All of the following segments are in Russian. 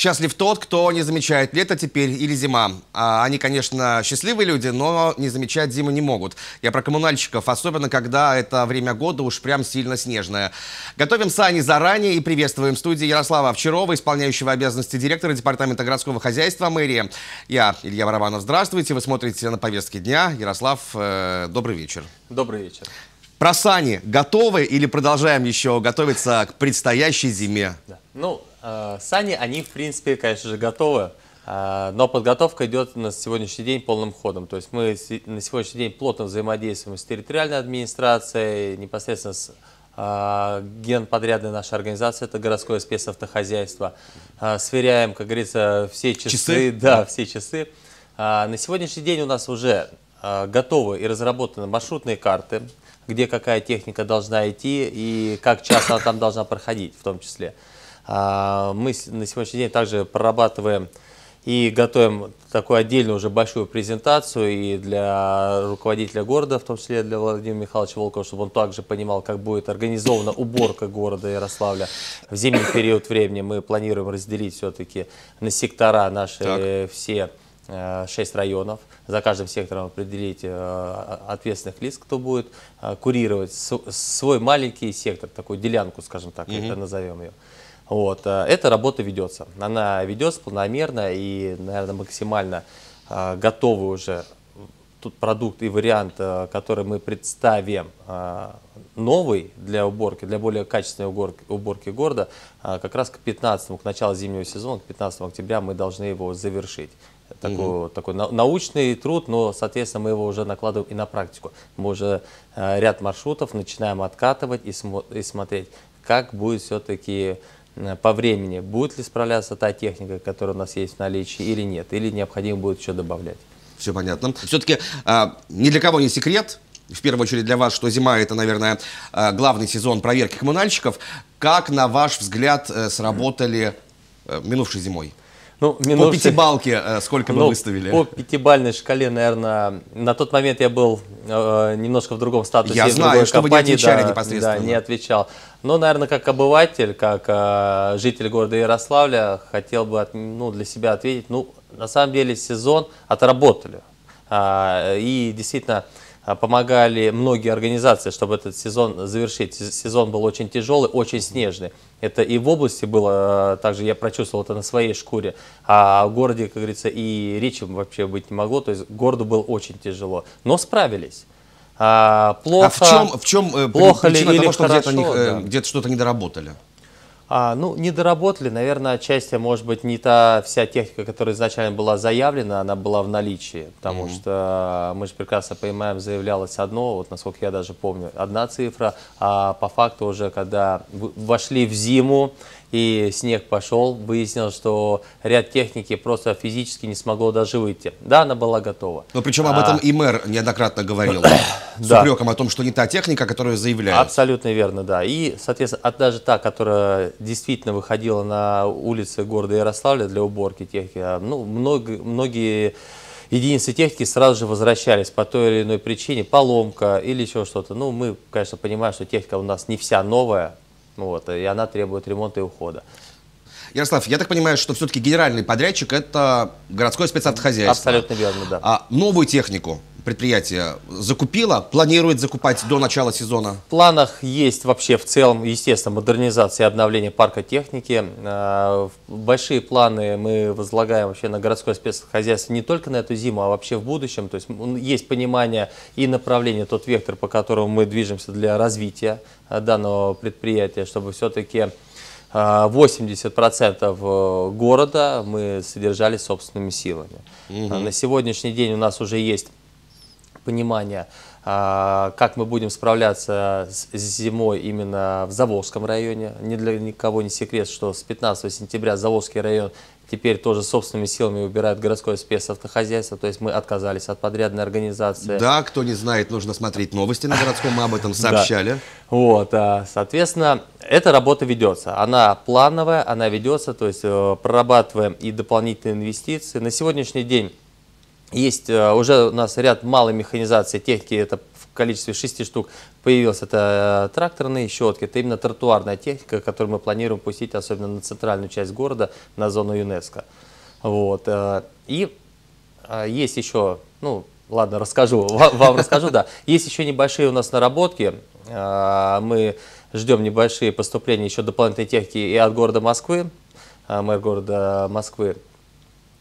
Счастлив тот, кто не замечает лето теперь или зима. А они, конечно, счастливые люди, но не замечать зиму не могут. Я про коммунальщиков, особенно когда это время года уж прям сильно снежное. Готовим сани заранее и приветствуем в студии Ярослава Овчарова, исполняющего обязанности директора Департамента городского хозяйства мэрии. Я Илья Воробанов. Здравствуйте. Вы смотрите на повестке дня. Ярослав, э, добрый вечер. Добрый вечер. Про сани готовы или продолжаем еще готовиться к предстоящей зиме? Да. Ну, сани, они, в принципе, конечно же, готовы. Э, но подготовка идет на сегодняшний день полным ходом. То есть мы на сегодняшний день плотно взаимодействуем с территориальной администрацией, непосредственно с э, генподрядной нашей организации, это городское спецавтохозяйство. Э, сверяем, как говорится, все часы. Часы? Да, все часы. Э, на сегодняшний день у нас уже э, готовы и разработаны маршрутные карты, где какая техника должна идти и как часто она там должна проходить в том числе. А, мы на сегодняшний день также прорабатываем и готовим такую отдельную уже большую презентацию и для руководителя города, в том числе для Владимира Михайловича Волкова, чтобы он также понимал, как будет организована уборка города Ярославля. В зимний период времени мы планируем разделить все-таки на сектора наши так. все Э, шесть районов. За каждым сектором определить э, ответственных лиц, кто будет э, курировать свой маленький сектор, такую делянку, скажем так, mm это назовем ее. Вот. Эта работа ведется. Она ведется планомерно и, наверное, максимально готовы уже тут продукт и вариант, который мы представим новый для уборки, для более качественной уборки, уборки города, как раз к 15 к началу зимнего сезона, к 15 октября мы должны его завершить такой, угу. такой научный труд, но, соответственно, мы его уже накладываем и на практику. Мы уже э, ряд маршрутов начинаем откатывать и, смо и смотреть, как будет все-таки э, по времени, будет ли справляться та техника, которая у нас есть в наличии или нет, или необходимо будет еще добавлять. Все понятно. Все-таки э, ни для кого не секрет, в первую очередь для вас, что зима это, наверное, э, главный сезон проверки коммунальщиков. Как, на ваш взгляд, э, сработали минувшей зимой? Ну, минус... По пятибалке э, сколько мы ну, выставили? По пятибальной шкале, наверное, на тот момент я был э, немножко в другом статусе. Я знаю, что компании, вы не отвечали да, непосредственно. Да, не отвечал. Но, наверное, как обыватель, как э, житель города Ярославля, хотел бы от, ну, для себя ответить, ну, на самом деле сезон отработали. А, и действительно, помогали многие организации, чтобы этот сезон завершить. Сезон был очень тяжелый, очень снежный. Это и в области было, а, также я прочувствовал это на своей шкуре, а в городе, как говорится, и речи вообще быть не могло, то есть городу было очень тяжело, но справились. А, плохо, а в чем, в чем э, плохо причина ли того, что где-то э, да. где что-то не доработали? А, ну, не доработали, наверное, отчасти, может быть, не та вся техника, которая изначально была заявлена, она была в наличии, потому mm-hmm. что мы же прекрасно понимаем, заявлялось одно, вот насколько я даже помню, одна цифра, а по факту уже, когда вошли в зиму, и снег пошел, выяснилось, что ряд техники просто физически не смогло даже выйти. Да, она была готова. Но причем об этом а... и мэр неоднократно говорил, с да. упреком о том, что не та техника, которую заявляют. Абсолютно верно, да. И, соответственно, даже та, которая действительно выходила на улицы города Ярославля для уборки техники, а, ну, много, многие единицы техники сразу же возвращались по той или иной причине, поломка или еще что-то. Ну, мы, конечно, понимаем, что техника у нас не вся новая, вот, и она требует ремонта и ухода. Ярослав, я так понимаю, что все-таки генеральный подрядчик – это городское спецавтохозяйство. Абсолютно верно, да. А новую технику предприятие закупило, планирует закупать до начала сезона? В планах есть вообще в целом, естественно, модернизация и обновление парка техники. А, большие планы мы возлагаем вообще на городское спецхозяйство не только на эту зиму, а вообще в будущем. То есть есть понимание и направление, тот вектор, по которому мы движемся для развития а, данного предприятия, чтобы все-таки 80% э, города мы содержали собственными силами. Угу. На сегодняшний день у нас уже есть понимание, а, как мы будем справляться с зимой именно в Заволжском районе. Ни для никого не секрет, что с 15 сентября Заволжский район теперь тоже собственными силами убирает городское спецавтохозяйство, то есть мы отказались от подрядной организации. Да, кто не знает, нужно смотреть новости на городском, мы об этом сообщали. Да. Вот, а, соответственно, эта работа ведется, она плановая, она ведется, то есть э, прорабатываем и дополнительные инвестиции. На сегодняшний день есть э, уже у нас ряд малой механизации техники, это количестве 6 штук появилась это э, тракторные щетки. Это именно тротуарная техника, которую мы планируем пустить, особенно на центральную часть города, на зону ЮНЕСКО. Вот. Э, и есть еще, ну, ладно, расскажу, вам расскажу, да. Есть еще небольшие у нас наработки. Мы ждем небольшие поступления еще дополнительной техники и от города Москвы, мэр города Москвы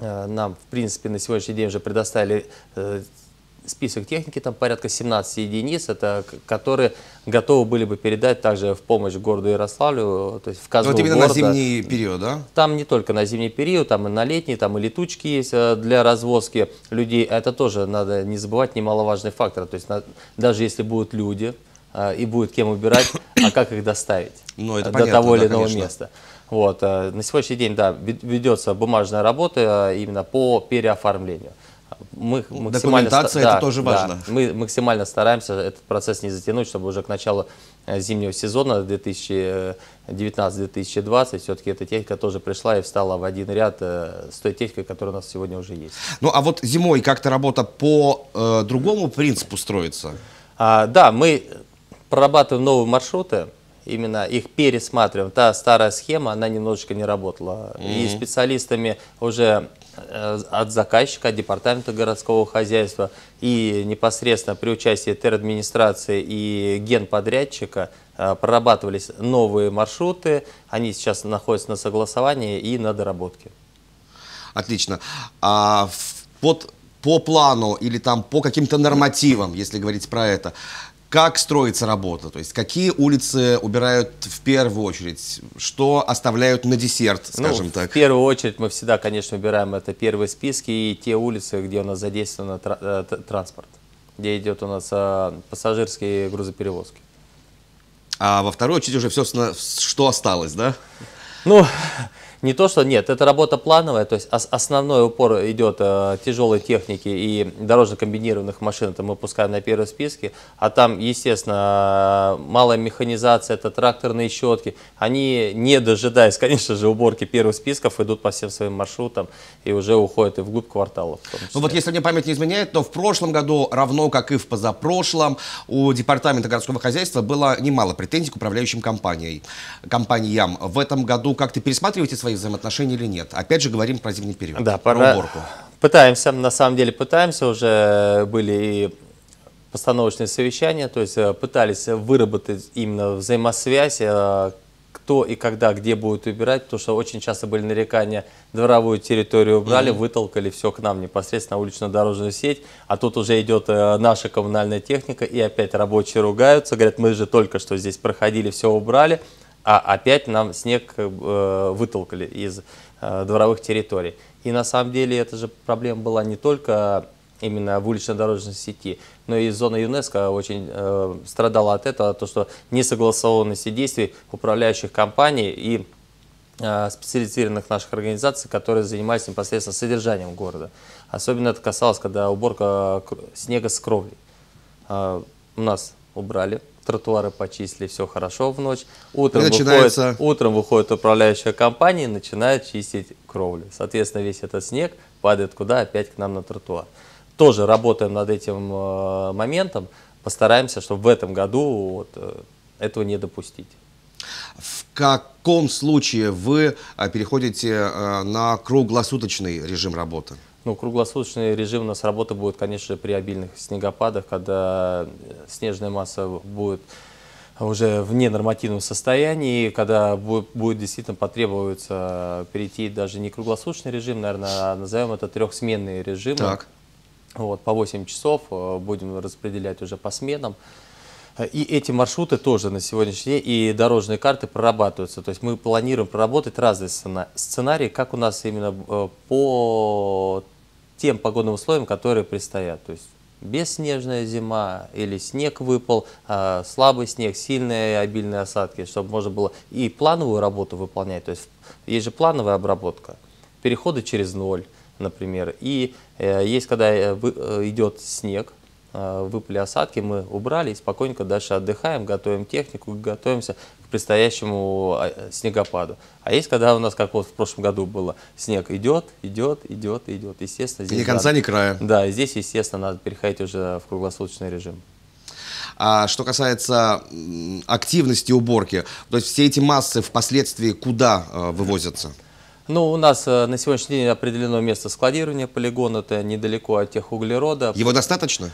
нам, в принципе, на сегодняшний день уже предоставили э, список техники, там порядка 17 единиц, это которые готовы были бы передать также в помощь городу Ярославлю, то есть в казну Но это именно города. на зимний период, да? Там не только на зимний период, там и на летний, там и летучки есть э, для развозки людей. Это тоже надо не забывать немаловажный фактор. То есть на, даже если будут люди и будет кем убирать, а как их доставить ну, это до понятно, того или да, иного конечно. места. Вот. Э, на сегодняшний день, да, ведется бумажная работа э, именно по переоформлению. Мы Документация да, это тоже важно. Да, мы максимально стараемся этот процесс не затянуть, чтобы уже к началу э, зимнего сезона 2019-2020 все-таки эта техника тоже пришла и встала в один ряд с той техникой, которая у нас сегодня уже есть. Ну а вот зимой как-то работа по э, другому принципу строится? А, да, мы прорабатываем новые маршруты именно их пересматриваем. Та старая схема, она немножечко не работала. Mm -hmm. И специалистами уже э, от заказчика, от департамента городского хозяйства и непосредственно при участии терадминистрации и генподрядчика э, прорабатывались новые маршруты. Они сейчас находятся на согласовании и на доработке. Отлично. А вот по плану или там по каким-то нормативам, если говорить про это, как строится работа? То есть какие улицы убирают в первую очередь? Что оставляют на десерт, ну, скажем ну, так? В первую очередь мы всегда, конечно, убираем это первые списки и те улицы, где у нас задействован э, транспорт, где идет у нас э, пассажирские грузоперевозки. А во вторую очередь уже все, что осталось, да? Ну, не то, что нет, это работа плановая, то есть основной упор идет э, тяжелой техники и дорожно-комбинированных машин, это мы пускаем на первые списки, а там, естественно, малая механизация, это тракторные щетки, они, не дожидаясь, конечно же, уборки первых списков, идут по всем своим маршрутам и уже уходят и вглубь кварталов. Ну вот если мне память не изменяет, то в прошлом году, равно как и в позапрошлом, у Департамента городского хозяйства было немало претензий к управляющим компаниям. компаниям. В этом году как-то пересматриваете свои свои взаимоотношения или нет? Опять же говорим про зимний период, да, про пора... уборку. Пытаемся, на самом деле пытаемся, уже были и постановочные совещания, то есть э, пытались выработать именно взаимосвязь, э, кто и когда, где будет убирать, потому что очень часто были нарекания, дворовую территорию убрали, mm -hmm. вытолкали все к нам непосредственно на уличную дорожную сеть, а тут уже идет э, наша коммунальная техника, и опять рабочие ругаются, говорят, мы же только что здесь проходили, все убрали, а опять нам снег э, вытолкали из э, дворовых территорий. И на самом деле эта же проблема была не только именно в улично-дорожной сети, но и зона ЮНЕСКО очень э, страдала от этого, то что несогласованности действий управляющих компаний и э, специализированных наших организаций, которые занимались непосредственно содержанием города. Особенно это касалось, когда уборка снега с кровлей. Э, у нас убрали тротуары почистили, все хорошо в ночь. Утром, начинается... выходит, утром выходит управляющая компания и начинает чистить кровлю. Соответственно, весь этот снег падает куда? Опять к нам на тротуар. Тоже работаем над этим э, моментом, постараемся, чтобы в этом году вот, э, этого не допустить. В каком случае вы э, переходите на круглосуточный режим работы? Ну, круглосуточный режим у нас работы будет, конечно, при обильных снегопадах, когда снежная масса будет уже в ненормативном состоянии, когда будет, будет действительно потребуется перейти даже не круглосуточный режим, наверное, а назовем это трехсменный режим. Так. Вот, по 8 часов э, будем распределять уже по сменам. И эти маршруты тоже на сегодняшний день и дорожные карты прорабатываются. То есть мы планируем проработать разные сценарии, как у нас именно э, по тем погодным условиям, которые предстоят. То есть бесснежная зима или снег выпал, а, слабый снег, сильные обильные осадки, чтобы можно было и плановую работу выполнять. То есть есть же плановая обработка, переходы через ноль, например. И э, есть, когда э, идет снег, Э, выпали осадки, мы убрали и спокойненько дальше отдыхаем, готовим технику, готовимся к предстоящему э, снегопаду. А есть, когда у нас, как вот в прошлом году было, снег идет, идет, идет, идет. Естественно, здесь... Ни конца, надо, ни края. Да, здесь, естественно, надо переходить уже в круглосуточный режим. А что касается активности уборки, то есть все эти массы впоследствии куда э, вывозятся? Ну, у нас э, на сегодняшний день определено место складирования полигона, это недалеко от тех углерода. Его достаточно?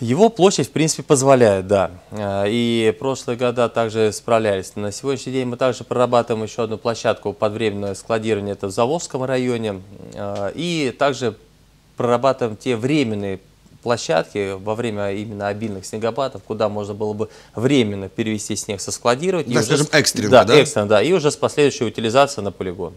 Его площадь, в принципе, позволяет, да. Э, и прошлые года также справлялись. На сегодняшний день мы также прорабатываем еще одну площадку под временное складирование, это в Заволжском районе. Э, и также прорабатываем те временные площадки во время именно обильных снегопадов, куда можно было бы временно перевести снег, соскладировать. Да, скажем, уже, экстренно, да? Да, экстренно, да, и уже с последующей утилизацией на полигон.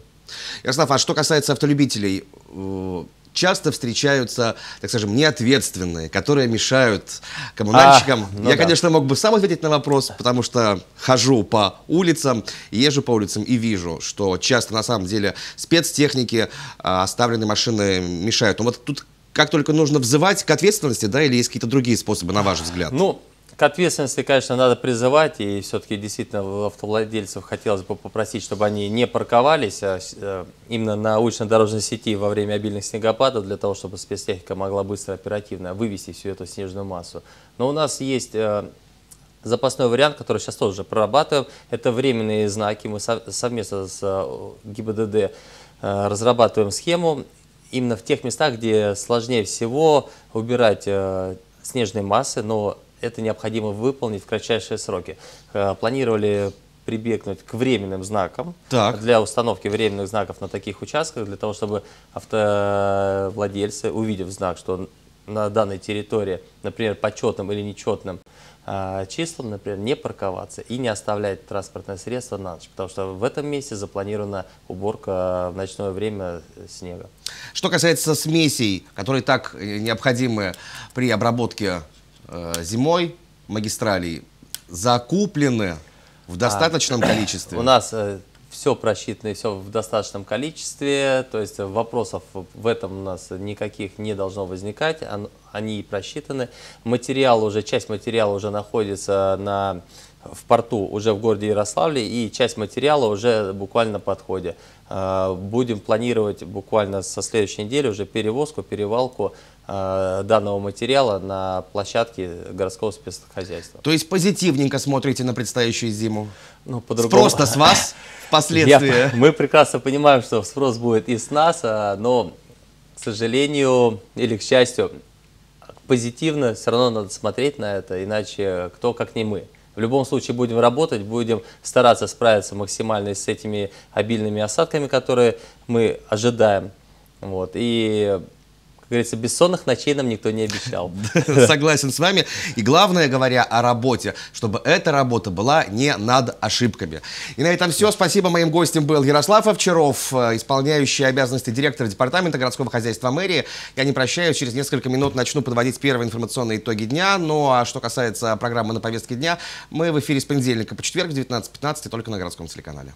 Ярослав, а что касается автолюбителей, э, часто встречаются, так скажем, неответственные, которые мешают коммунальщикам. А, ну Я, да. конечно, мог бы сам ответить на вопрос, потому что хожу по улицам, езжу по улицам и вижу, что часто на самом деле спецтехники, а, оставленные машины мешают. Но вот тут как только нужно взывать к ответственности, да, или есть какие-то другие способы, на ваш взгляд? Ну, ответственности, конечно, надо призывать, и все-таки действительно автовладельцев хотелось бы попросить, чтобы они не парковались а э, именно на улично-дорожной сети во время обильных снегопадов, для того, чтобы спецтехника могла быстро, оперативно вывести всю эту снежную массу. Но у нас есть э, запасной вариант, который сейчас тоже прорабатываем, это временные знаки. Мы совместно с э, ГИБДД разрабатываем схему именно в тех местах, где сложнее всего убирать снежные массы, но это необходимо выполнить в кратчайшие сроки. Э, планировали прибегнуть к временным знакам так. для установки временных знаков на таких участках, для того, чтобы автовладельцы, увидев знак, что на данной территории, например, почетным или нечетным э, числом, например, не парковаться и не оставлять транспортное средство на ночь, потому что в этом месте запланирована уборка в ночное время снега. Что касается смесей, которые так необходимы при обработке Э, зимой магистралей закуплены в достаточном а, количестве? У нас э, все просчитано и все в достаточном количестве, то есть вопросов в этом у нас никаких не должно возникать, они просчитаны. Материал уже, часть материала уже находится на, в порту уже в городе Ярославле, и часть материала уже буквально на подходе. Э, будем планировать буквально со следующей недели уже перевозку, перевалку Э, данного материала на площадке городского спецхозяйства. То есть позитивненько смотрите на предстоящую зиму? Ну, по-другому. Спрос-то с вас впоследствии? Я, мы прекрасно понимаем, что спрос будет и с нас, а, но, к сожалению или к счастью, позитивно все равно надо смотреть на это, иначе кто как не мы. В любом случае будем работать, будем стараться справиться максимально с этими обильными осадками, которые мы ожидаем. Вот. И говорится, бессонных ночей нам никто не обещал. Согласен с вами. И главное, говоря о работе, чтобы эта работа была не над ошибками. И на этом все. Спасибо. Моим гостем был Ярослав Овчаров, э, исполняющий обязанности директора департамента городского хозяйства мэрии. Я не прощаюсь. Через несколько минут начну подводить первые информационные итоги дня. Ну а что касается программы на повестке дня, мы в эфире с понедельника по четверг в 19.15 только на городском телеканале.